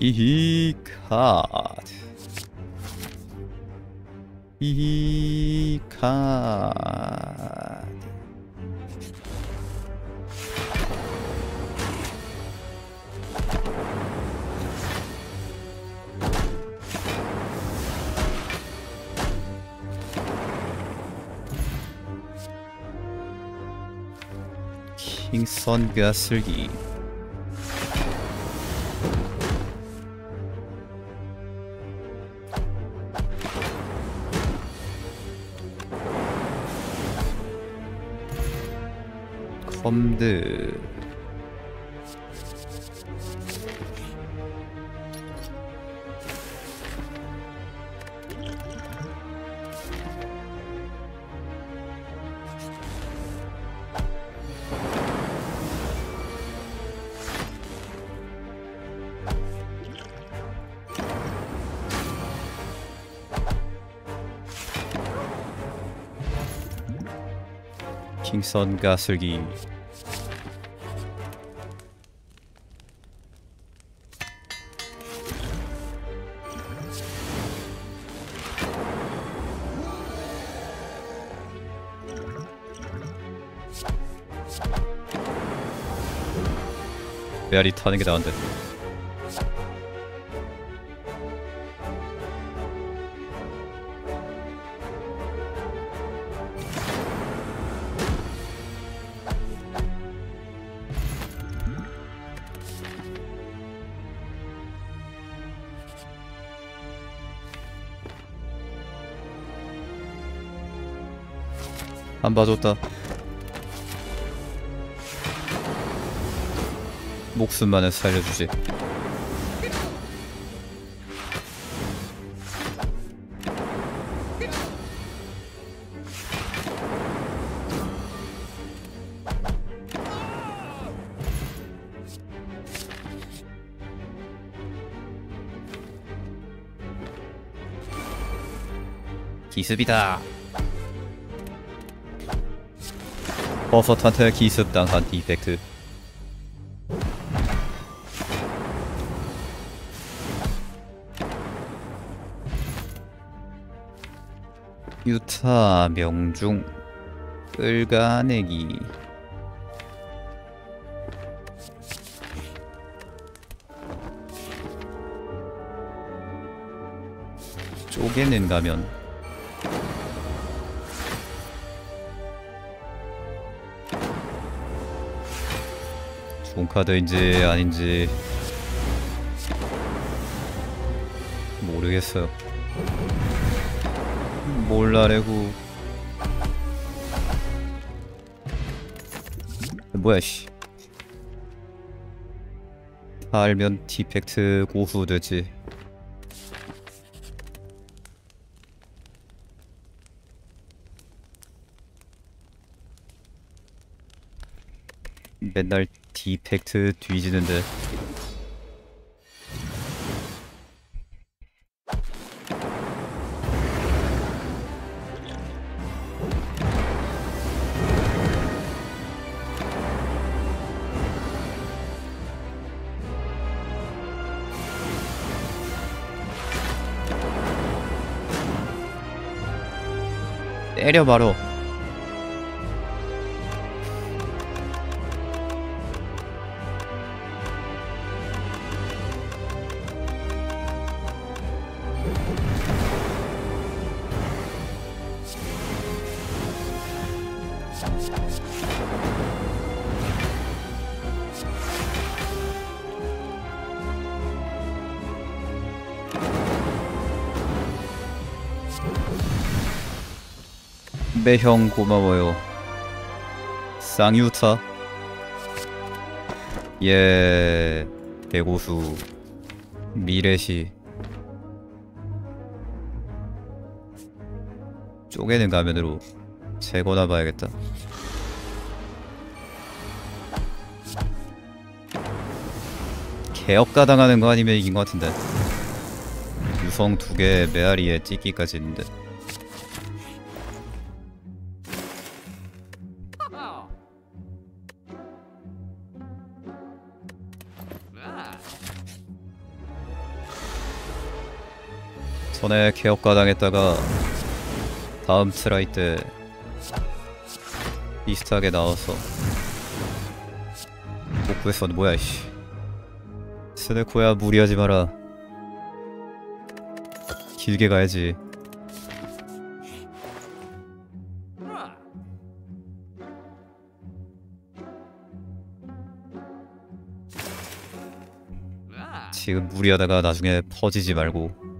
히히 카드. 히히 카드. 킹선 가슬기 컴드. 킹선 가슬기 타는 게 나은데. 안 봐줬다 목숨만은 살려주지. 기습이다. 버섯한테 기습당한 디펙트 유타 명중 끌가내기. 쪼개는 가면. 좋은 카드인지 아닌지 모르겠어요 몰라래구 뭐야 씨. 다 알면 디펙트 고수 되지. 맨날 디펙트 뒤지는데 때려 바로 매형 고마워요. 쌍유타? 예 대고수 미래시. 쪼개는 가면으로 재거나 봐야겠다. 개업가 당하는 거 아니면 이긴 거 같은데. 유성 두개 메아리에 찍기까지 있는데 전에 개억까 당했다가 다음 try 때 비슷하게 나와서 못 구했어 뭐야 씨. 스네코야 무리하지 마라. 길게 가야지. 지금 무리하다가 나중에 퍼지지 말고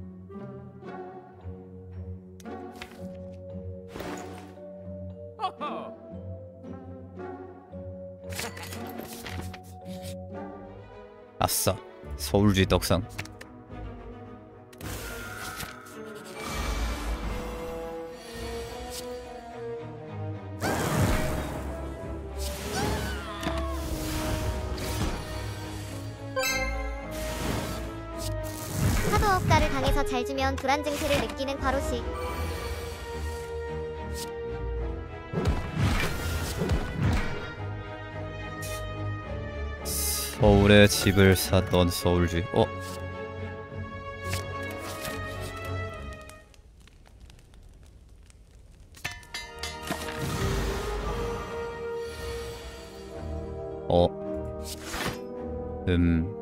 아싸 서울주의 떡상 하도 억가를 당해서 잘 주면 불안 증세를 느끼는 과로시 서울에 집을 샀던 서울주의 어? 어? 음...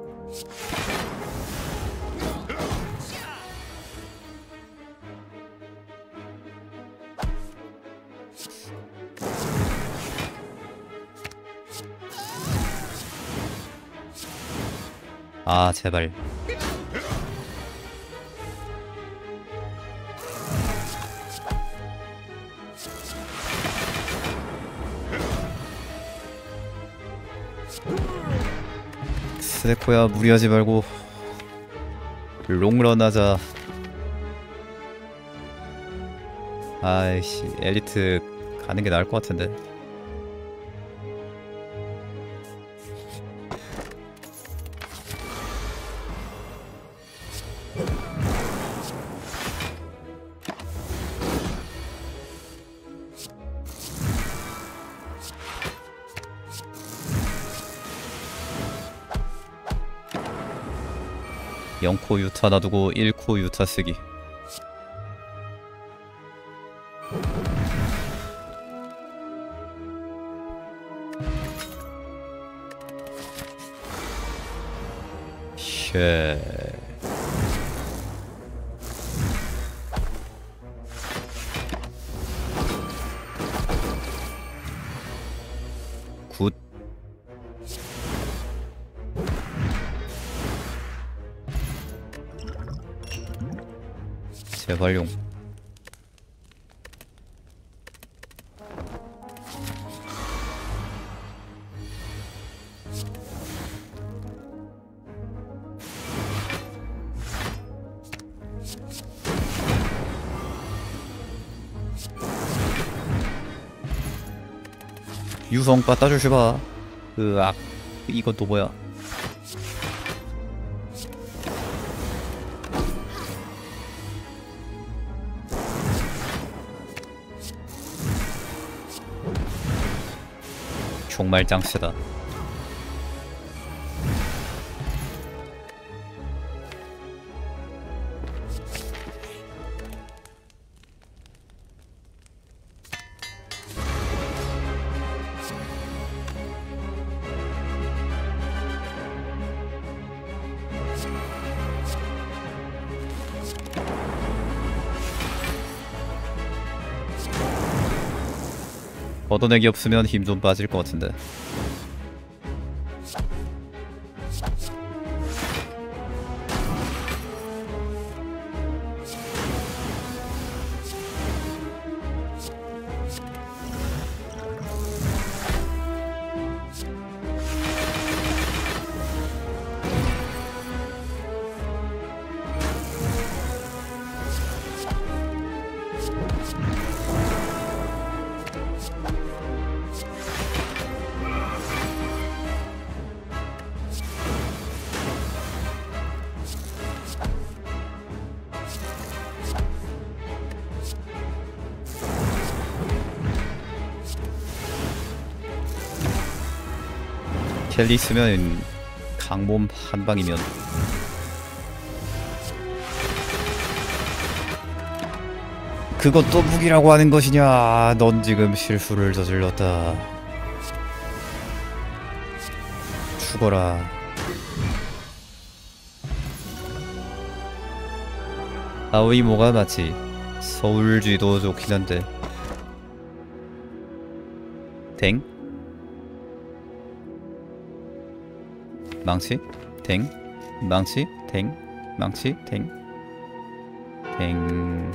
아 제발. 스네코야 무리하지 말고 롱런 하자. 아이씨 엘리트 가는 게 나을 것 같은데 영코 유타 놔두고 1코 유타 쓰기. 쉐 유성 빠따 주시봐 으악 이건 또 뭐야? 정말 짱세다 걷어내기 없으면 힘 좀 빠질 것 같은데 켈리 쓰면 강몸 한 방이면 그것도 무기라고 하는 것이냐? 넌 지금 실수를 저질렀다. 죽어라. 아오이모가 마치 서울쥐도 좋긴 한데. 댕? 망치? 댕? 망치? 댕? 망치? 댕? 댕.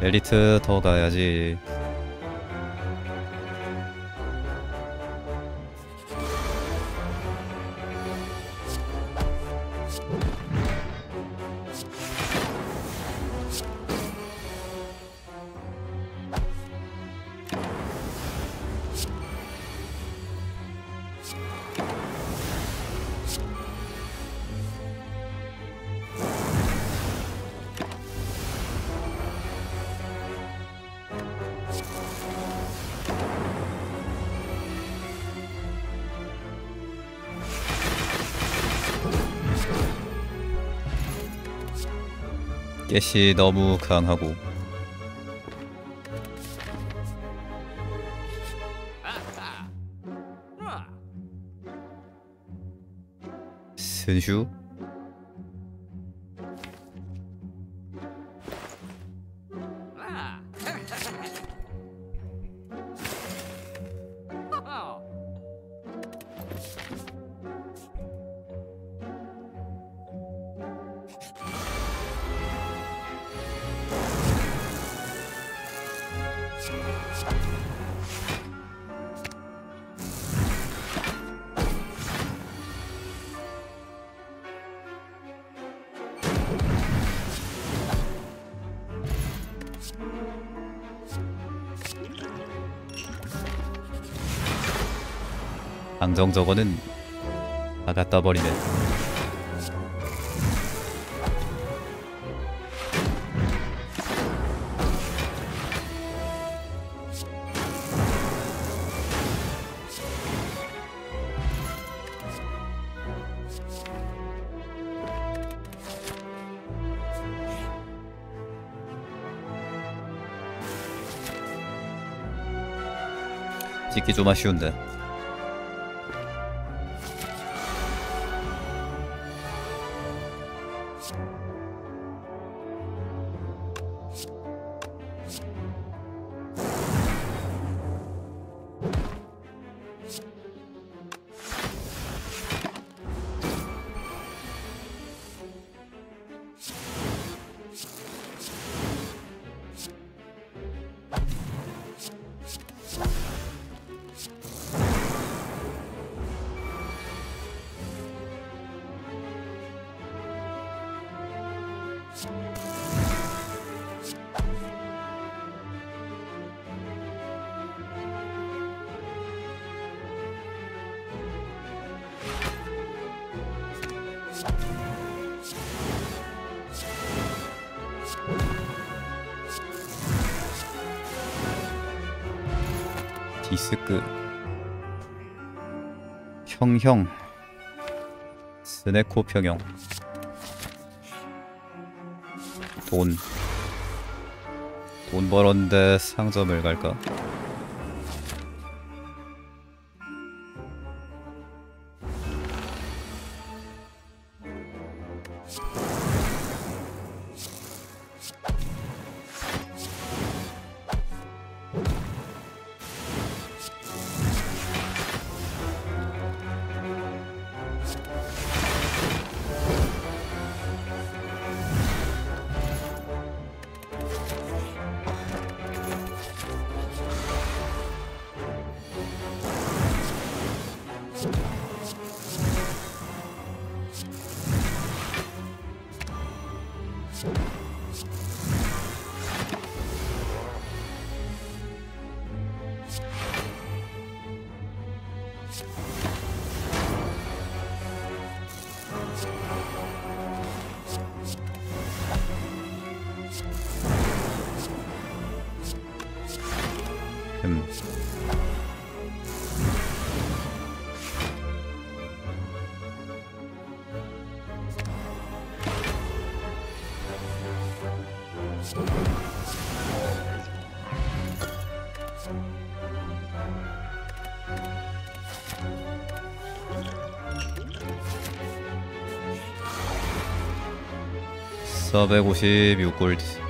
엘리트 더 가야지. 깨시 너무 강하고. 스슈 방정 저거는 다 갖다 버리네. 찍기 좀 아쉬운데. 디스크 형형. 스네코 평형. 돈. 돈 벌었는데 상점을 갈까? him. 서 156골드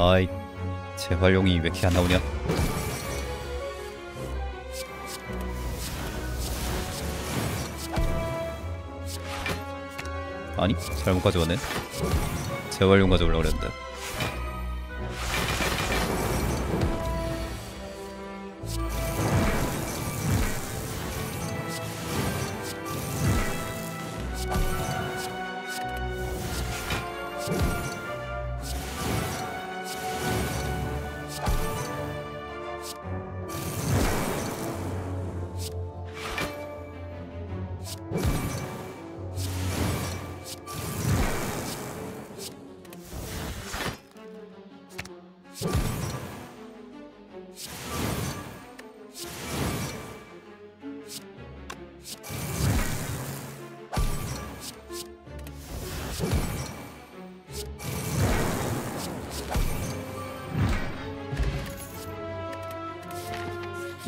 나이 재활용이 왜 이렇게 안 나오냐? 아니 잘못 가져왔네. 재활용 가져오려고 그랬는데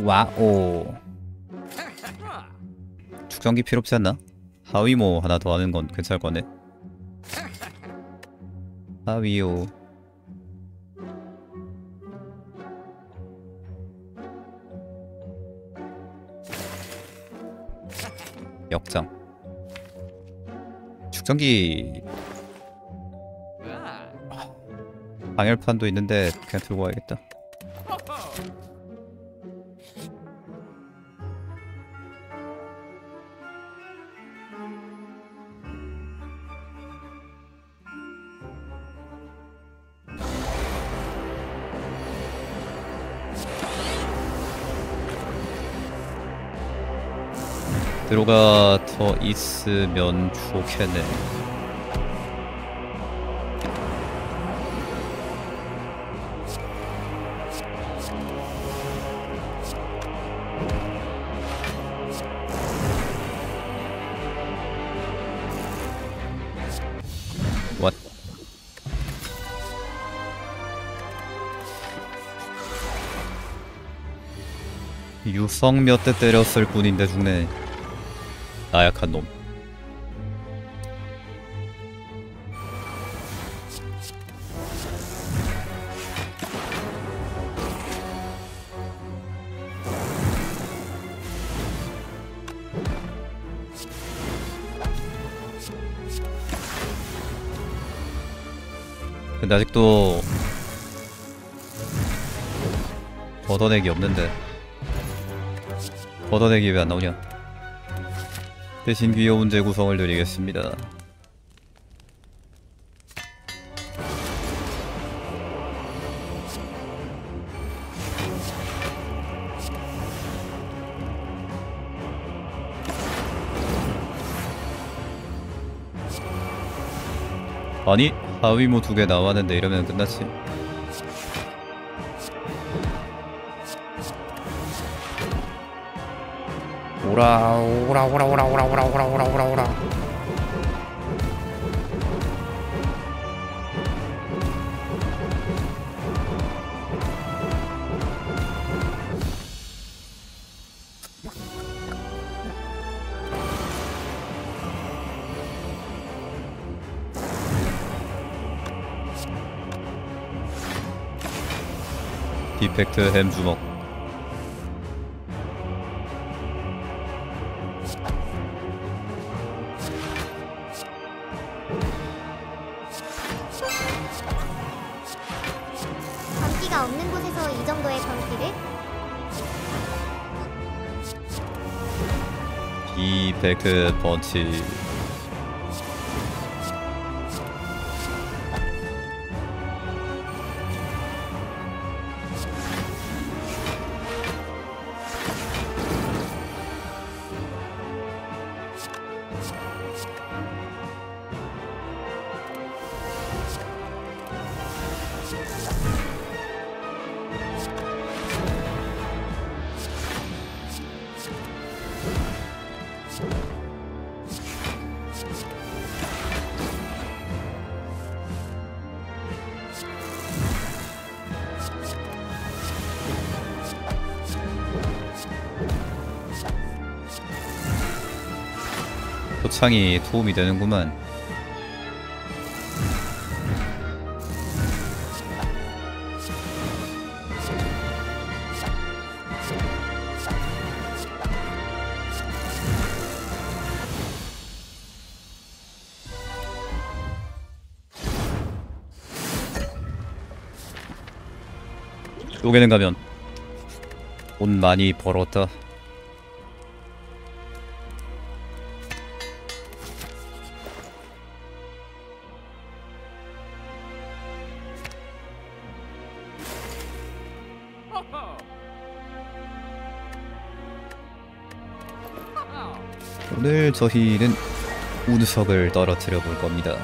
와오. 축전기 필요 없지 않나? 하위모 하나 더 하는 건 괜찮을 거네. 하위요. 역장. 축전기. 방열판도 있는데 그냥 들고 와야겠다 들어가 더 있으면 좋겠네. 유성 몇 대 때렸을 뿐인데 죽네. 나약한 놈. 근데 아직도 걷어내기 없는데 걷어내기 왜 안 나오냐? 대신 귀여운 재구성을 드리겠습니다. 아니 하위모 두 개 나왔는데 이러면 끝났지. 오라 오라 오라 오라 오라 오라 오라 오라 오라 오라 디펙트 햄 주먹. Deckelpartie. 창이 도움이 되는구만. 요게는 가면 돈 많이 벌었다 오늘 저희는 우두석을 떨어뜨려 볼 겁니다.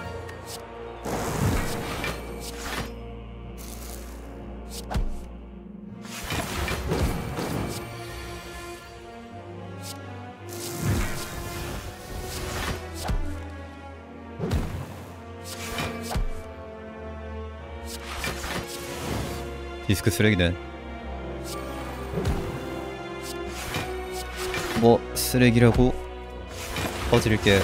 디스크 쓰레기네. 뭐 쓰레기라고 퍼드릴게.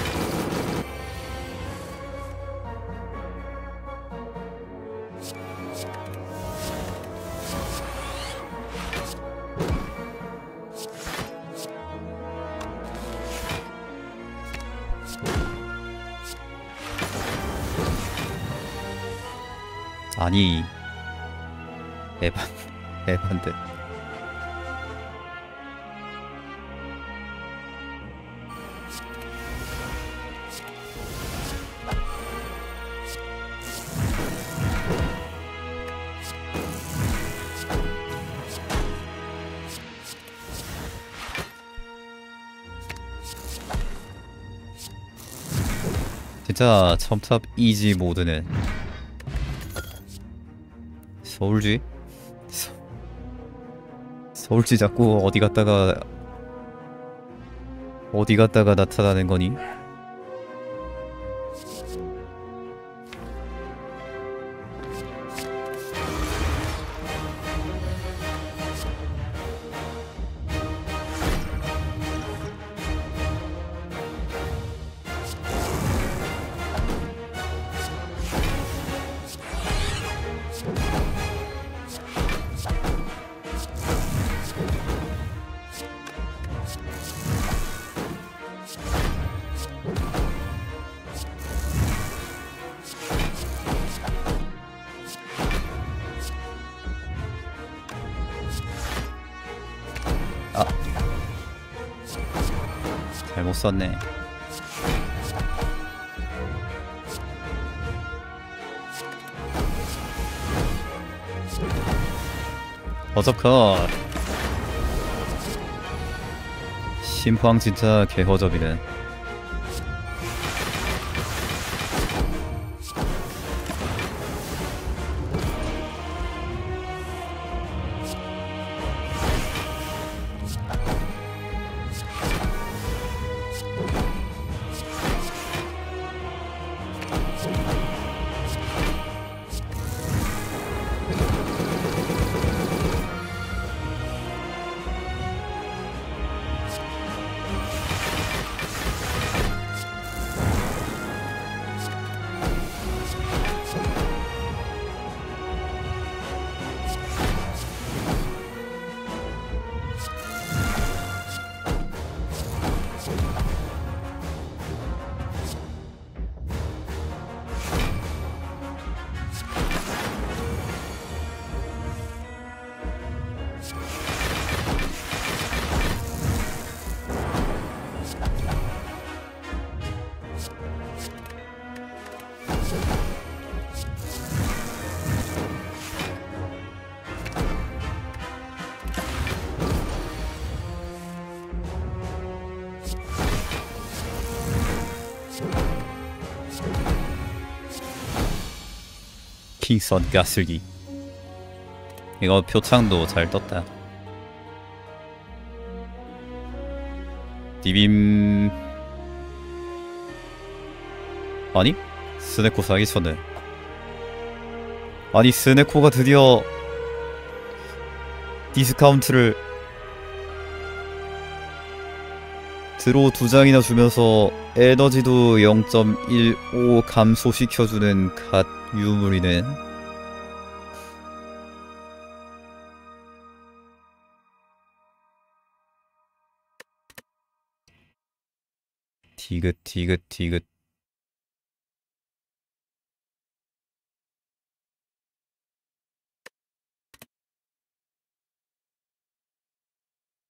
아니 에반 에반데 진짜 첨탑 이지 모드네 서울지? 서... 서울지 자꾸 어디 갔다가 어디 갔다가 나타나는 거니? 썼네. 버섯컷 심포항 진짜 개허접이네 킹선 가슬기. 이거 표창도 잘 떴다. 디빔. 아니? 스네코 사기 전에. 아니 스네코가 드디어 디스카운트를 드로 두 장이나 주면서 에너지도 0.15 감소시켜주는 갓 유물이네. 디귿 디귿 디귿